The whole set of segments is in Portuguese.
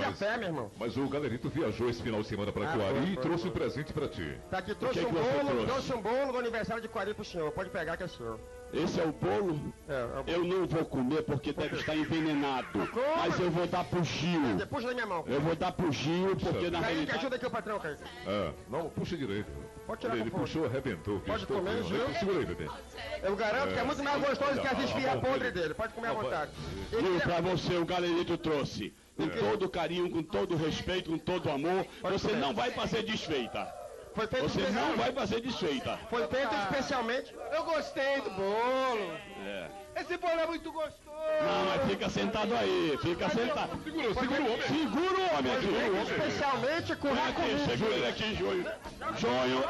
de a pé, meu irmão. Mas o Galerito viajou esse final de semana pra Ah, Coari foi, e trouxe foi. um presente pra ti. Tá aqui, trouxe que um que bolo, trouxe? um bolo do aniversário de Coari pro senhor. Pode pegar que é seu. Esse é o bolo? É, é o Eu não vou comer porque deve estar envenenado. Mas eu vou dar pro Gil. Puxa da minha mão. Eu vou dar pro Gil porque na Kaique, realidade. ajuda aqui o patrão, Kaique. Ah, não, puxa direito. Pode tirar Ele, puxou, arrebentou. Pode comer. Gil. Segura aí, bebê. Eu garanto que é muito mais gostoso que as esfirras a mão podres dele. Pode comer à vontade. Ele pra é... você o Galerito trouxe. Com todo carinho, com todo respeito, com todo amor. Você não vai fazer desfeita. Foi feito, Você não vai fazer desfeita. Foi feito especialmente. Eu gostei do bolo. É. Esse bolo é muito gostoso. Não, mas fica sentado aí, fica sentado. Segura, segura o homem. Segura o homem aqui. Feito especialmente com Vem aqui, segura ele aqui, Júnior. Jonho.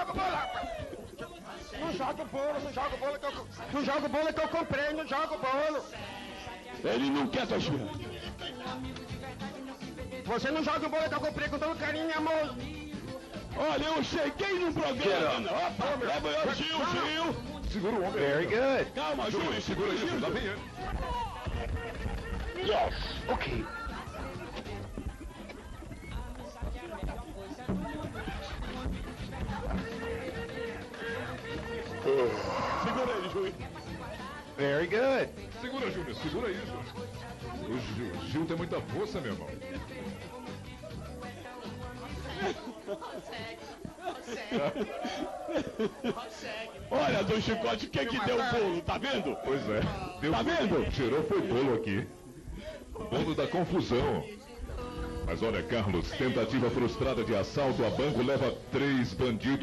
Não joga o bolo, não joga o bolo que eu... Não joga o bolo que eu comprei, não joga o bolo. Ele não quer esfirra. Você não joga o bolo que eu comprei com todo carinho e amor. Olha, eu cheguei no programa. Opa, leva eu, Gil, Gil. Segura o homem. Very good. Calma, Júnior, segura isso, vem ele. Yes. Okay. Segura ele, Júnior. Very good. Segura, Júnior, segura isso. O Gil, Gil tem muita força, meu irmão. Olha, Dom Chicote, o que que deu o bolo, tá vendo? Pois é. Deu Tá vendo? Tirou foi bolo aqui. Bolo da confusão. Mas olha, Carlos, tentativa frustrada de assalto a banco leva três bandidos.